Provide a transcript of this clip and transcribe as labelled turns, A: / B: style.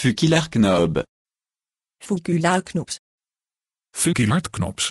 A: Fukilarknob.
B: Fukilarknops.
C: Fukilartknops.